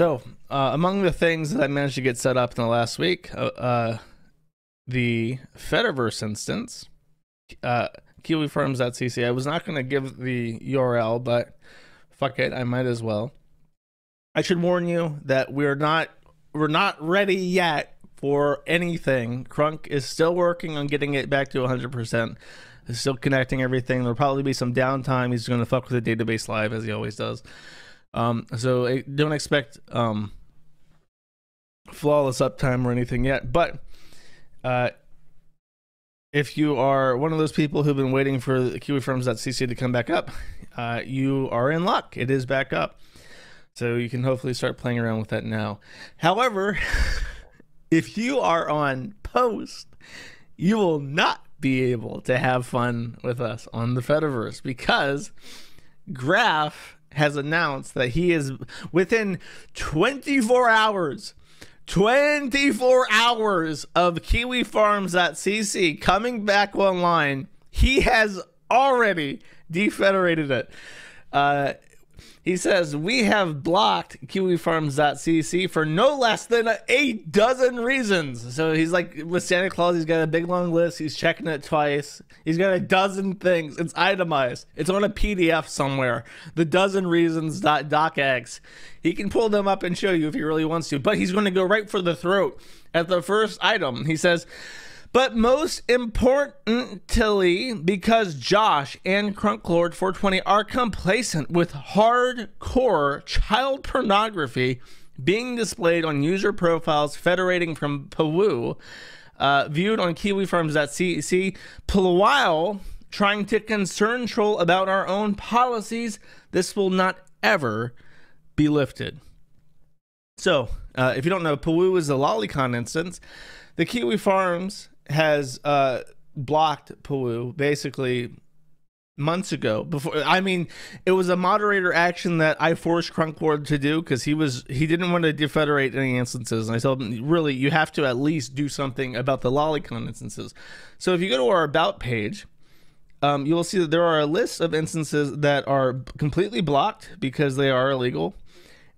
So, uh, among the things that I managed to get set up in the last week, uh, uh, the Fediverse instance, uh, KiwiFarms.cc. I was not going to give the URL, but fuck it, I might as well. I should warn you that we're not we're not ready yet for anything. Crunk is still working on getting it back to 100%. He's still connecting everything. There'll probably be some downtime. He's going to fuck with the database live as he always does. Um, so don't expect um, flawless uptime or anything yet. But uh, if you are one of those people who've been waiting for the KiwiFarms.cc to come back up, uh, you are in luck. It is back up. So you can hopefully start playing around with that now. However, if you are on Poast, you will not be able to have fun with us on the Fediverse because Graf has announced that he is within 24 hours 24 hours of KiwiFarms.cc coming back online. He has already defederated it. Uh, he says, We have blocked KiwiFarms.cc for no less than a dozen reasons. So he's like, with Santa Claus, he's got a big long list. He's checking it twice. He's got a dozen things. It's itemized, it's on a PDF somewhere. The dozen reasons docx. He can pull them up and show you if he really wants to, but he's going to go right for the throat at the first item. He says, but most importantly, because Josh and Crunklord 420 are complacent with hardcore child pornography being displayed on user profiles federating from Pawoo, uh, viewed on KiwiFarms.cc, while trying to concern troll about our own policies, this will not ever be lifted. So, uh, if you don't know, Pawoo is a lolicon instance. The Kiwi Farms has uh, blocked Pawoo basically months ago. Before i mean it was a moderator action that i forced crunklord to do because he was he didn't want to defederate any instances. And i told him really you have to at least do something about the lolicon instances. So if you go to our about page um, you'll see that there are a list of instances that are completely blocked because they are illegal.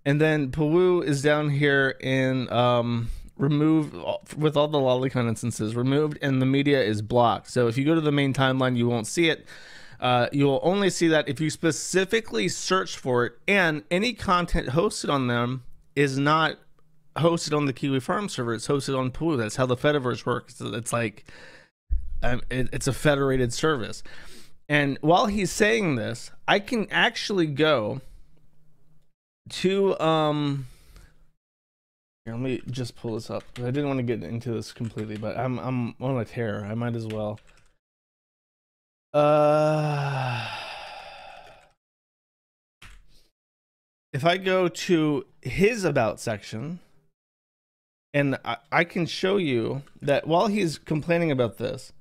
And then Pawoo is down here in um, removed with all the lolicon instances removed and the media is blocked. So if you go to the main timeline, you won't see it. Uh, you will only see that if you specifically search for it, and any content hosted on them is not hosted on the Kiwi Farm server. It's hosted on Pawoo. That's how the Fediverse works. It's like um, it, it's a federated service. And while he's saying this, I can actually go to um here, let me just pull this up. I didn't want to get into this completely, but I'm I'm on a tear. I might as well. Uh, if I go to his about section, and I, I can show you that while he's complaining about this,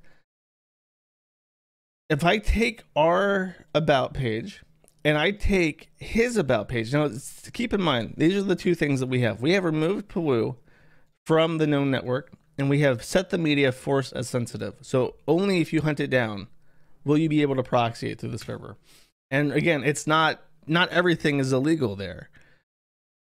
if I take our about page and I take his about page. Now, keep in mind, these are the two things that we have. We have removed Pawoo from the known network, and we have set the media force as sensitive. So only if you hunt it down will you be able to proxy it through the server. And again, it's not not everything is illegal there.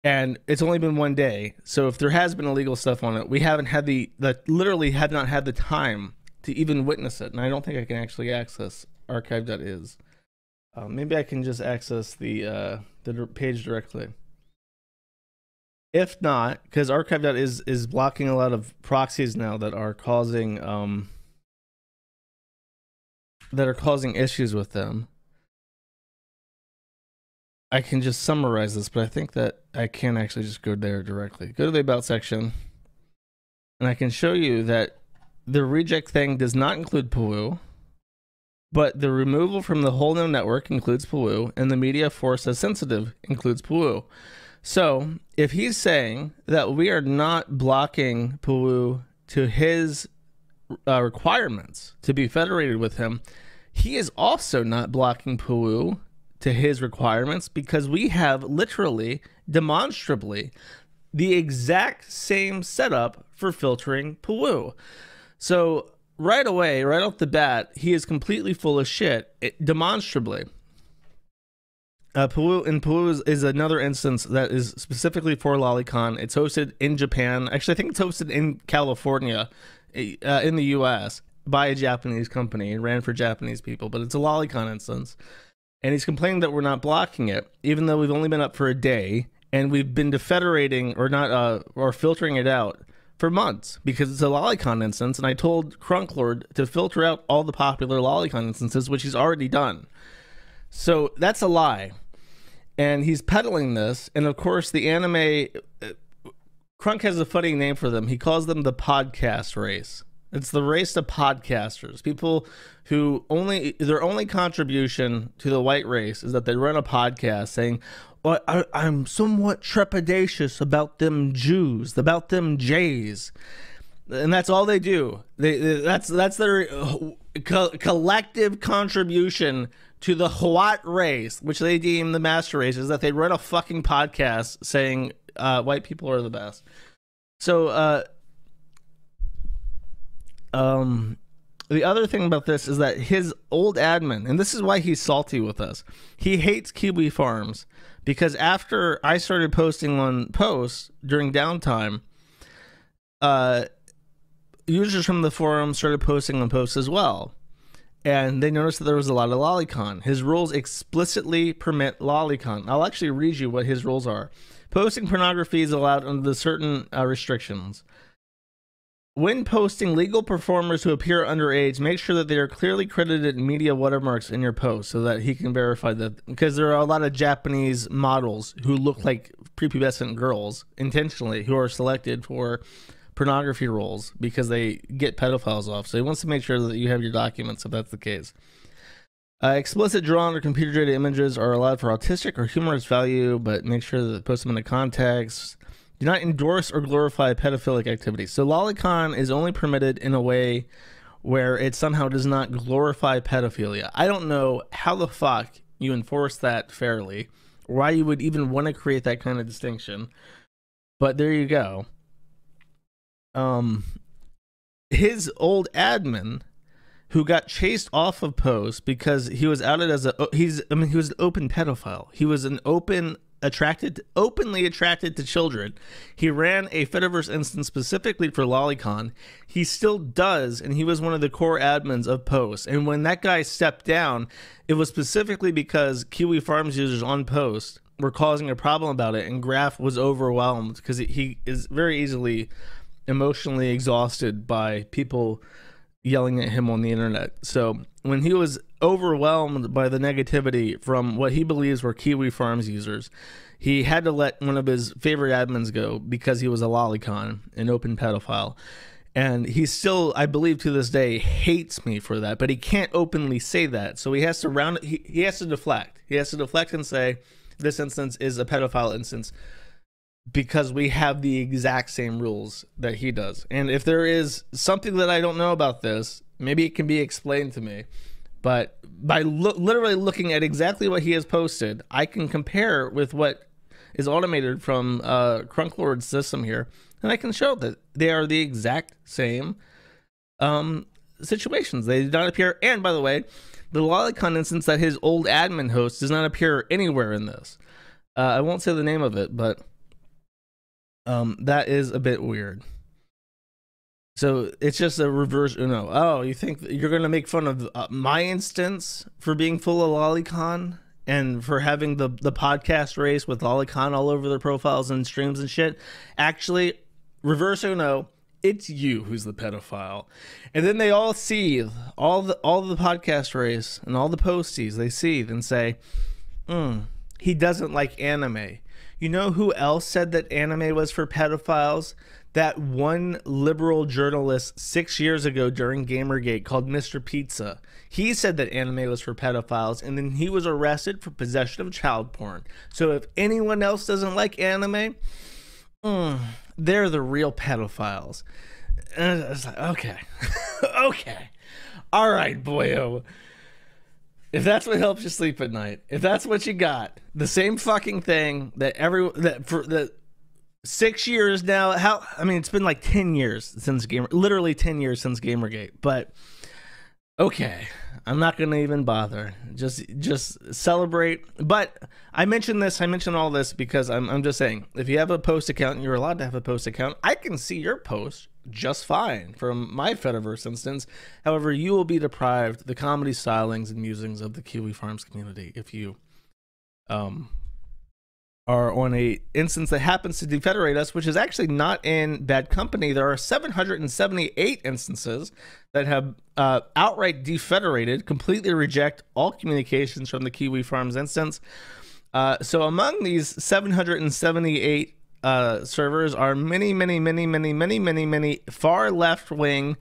And it's only been one day. So if there has been illegal stuff on it, we haven't had the the literally have not had the time to even witness it. And I don't think I can actually access archive.is. Uh, maybe I can just access the uh, the page directly. If not, because archive.is is is blocking a lot of proxies now that are causing um that are causing issues with them. I can just summarize this, but I think that I can actually just go there directly. Go to the about section, and I can show you that the reject thing does not include Pawoo. But the removal from the whole known network includes Pawoo, and the media force as sensitive includes Pawoo. So if he's saying that we are not blocking Pawoo to his uh, requirements to be federated with him, he is also not blocking Pawoo to his requirements because we have literally, demonstrably, the exact same setup for filtering Pawoo. So right away, right off the bat, he is completely full of shit, it, demonstrably. Uh, Pawoo in Pawoo is, is another instance that is specifically for Lolicon. It's hosted in Japan. Actually, I think it's hosted in California, uh, in the U.S. by a Japanese company and ran for Japanese people. But it's a Lolicon instance, and he's complaining that we're not blocking it, even though we've only been up for a day and we've been defederating or not uh, or filtering it out for months because it's a lolicon instance and i told crunklord to filter out all the popular lolicon instances which he's already done. So that's a lie. And he's peddling this and of course the anime uh, crunk has a funny name for them. He calls them the podcast race it's the race to podcasters people who only their only contribution to the white race is that they run a podcast saying well, I, I'm somewhat trepidatious about them Jews, about them Jays, and that's all they do. They, they that's that's their uh, co- collective contribution to the white race, which they deem the master race, is that they run a fucking podcast saying uh, white people are the best. So, uh, um, the other thing about this is that his old admin, and this is why he's salty with us, he hates Kiwi Farms because after I started posting on posts during downtime, uh, users from the forum started posting on posts as well. And they noticed that there was a lot of lolicon. His rules explicitly permit lolicon. I'll actually read you what his rules are. Posting pornography is allowed under certain uh, restrictions. When posting legal performers who appear underage, make sure that they are clearly credited in media watermarks in your post so that he can verify that. Because there are a lot of Japanese models who look like prepubescent girls intentionally who are selected for pornography roles because they get pedophiles off. So he wants to make sure that you have your documents if that's the case. Uh, explicit drawn or computer generated images are allowed for autistic or humorous value, but make sure that post them in the context do not endorse or glorify pedophilic activity. So lolicon is only permitted in a way where it somehow does not glorify pedophilia. I don't know how the fuck you enforce that fairly, or why you would even want to create that kind of distinction. But there you go. Um, his old admin, who got chased off of Poast because he was outed as a he's I mean he was an open pedophile. He was an open attracted openly attracted to children. He ran a Fediverse instance specifically for Lolicon. He still does, and he was one of the core admins of Poast. And when that guy stepped down, it was specifically because Kiwi Farms users on Poast were causing a problem about it, and Graf was overwhelmed because he is very easily emotionally exhausted by people yelling at him on the internet. So when he was overwhelmed by the negativity from what he believes were Kiwi Farms users, he had to let one of his favorite admins go because he was a lolicon, an open pedophile. And he still, I believe to this day, hates me for that, but he can't openly say that. So he has to round he, he has to deflect. He has to deflect and say, this instance is a pedophile instance because we have the exact same rules that he does. And if there is something that I don't know about this, maybe it can be explained to me. But by lo- literally looking at exactly what he has posted, I can compare with what is automated from uh, Crunklord's system here, and I can show that they are the exact same um, situations. They do not appear. And by the way, the lolicon instance that his old admin host does not appear anywhere in this. Uh, I won't say the name of it, but um, that is a bit weird. So it's just a reverse. Know, oh, you think you're gonna make fun of uh, my instance for being full of lolicon and for having the the podcast race with lolicon all over their profiles and streams and shit? Actually, reverse Uno, it's you who's the pedophile. And then they all seethe, all the all the podcast race and all the posties. They seethe and say, hmm, he doesn't like anime. You know who else said that anime was for pedophiles? That one liberal journalist six years ago during Gamergate called Mr. Pizza. He said that anime was for pedophiles, and then he was arrested for possession of child porn. So if anyone else doesn't like anime, mm, they're the real pedophiles. And was like, okay, okay, all right, boyo. If that's what helps you sleep at night, if that's what you got, the same fucking thing that every that for that six years now. How? I mean, it's been like ten years since gamer, literally ten years since GamerGate. But Okay, I'm not gonna even bother. Just just celebrate. But I mentioned this. I mentioned all this because I'm I'm just saying if you have a Poast account, and you're allowed to have a Poast account. I can see your post just fine from my Fediverse instance. However, you will be deprived the comedy stylings and musings of the Kiwi Farms community if you um are on a instance that happens to defederate us, which is actually not in bad company. There are 778 instances that have uh, outright defederated, completely reject all communications from the Kiwi Farms instance. Uh, so among these 778 uh, servers are many, many, many, many, many, many, many far left wing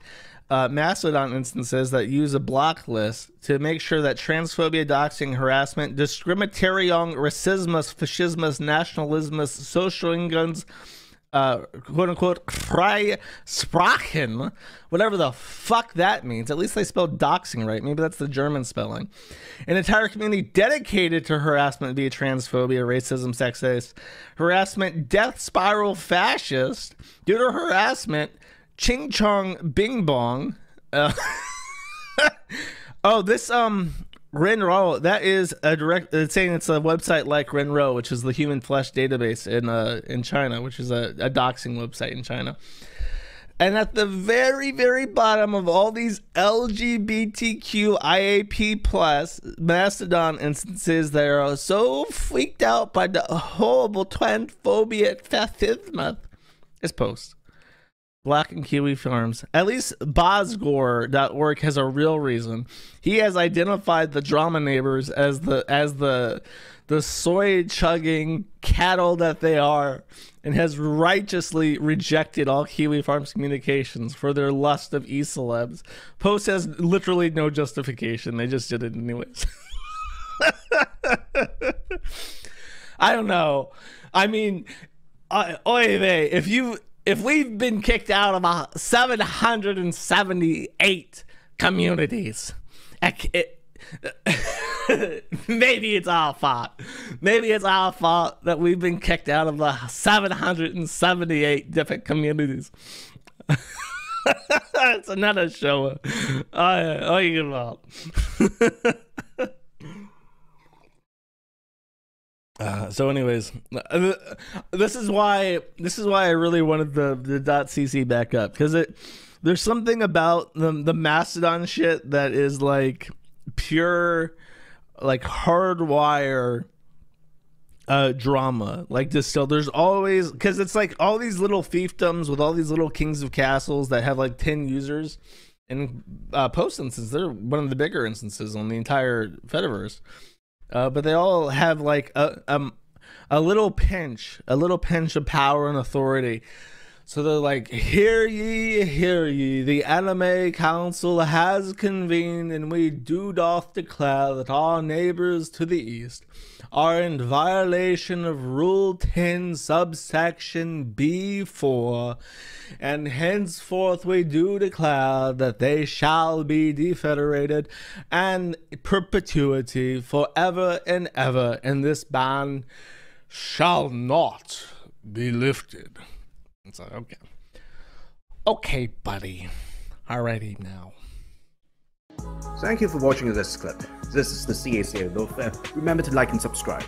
uh, Mastodon instances that use a block list to make sure that transphobia, doxing, harassment, discriminatorium, racismus, fascismus, nationalismus, social uh, quote unquote, frei sprachen, whatever the fuck that means. At least they spelled doxing right. Maybe that's the German spelling. An entire community dedicated to harassment via transphobia, racism, sexist, harassment, death spiral, fascist, due to harassment Ching Chong Bing Bong. Uh, oh, this um Renro, that is a direct. It's saying it's a website like Renro, which is the human flesh database in uh in China, which is a, a doxing website in China. And at the very, very bottom of all these LGBTQ IAP plus Mastodon instances that are so freaked out by the horrible transphobia fascism is Poast. Black and Kiwi Farms. At least Bosgore.org has a real reason. He has identified the drama neighbors as the as the the soy chugging cattle that they are and has righteously rejected all Kiwi Farms communications for their lust of e-celebs. Poast has literally no justification. They just did it anyways. I don't know. I mean, uh, oy vey, if you if we've been kicked out of 778 communities, it, maybe it's our fault. Maybe it's our fault that we've been kicked out of the 778 different communities. it's another show. Oh, yeah. oh you fault. Uh, so, anyways, uh, this is why this is why I really wanted the the .cc back up because it there's something about the the Mastodon shit that is like pure like hardwire uh drama like distilled there's always because it's like all these little fiefdoms with all these little kings of castles that have like 10 users and uh Poast instances they're one of the bigger instances on the entire fediverse uh, but they all have like a um a little pinch, a little pinch of power and authority. So they're like, Hear ye, hear ye, the Anime Council has convened, and we do doth declare that our neighbors to the east are in violation of Rule 10, subsection B4, and henceforth we do declare that they shall be defederated and perpetuity forever and ever, and this ban shall not be lifted. It's like, okay. Okay, buddy. Alrighty now. Thank you for watching this clip. This is the CACA Remember to like and subscribe.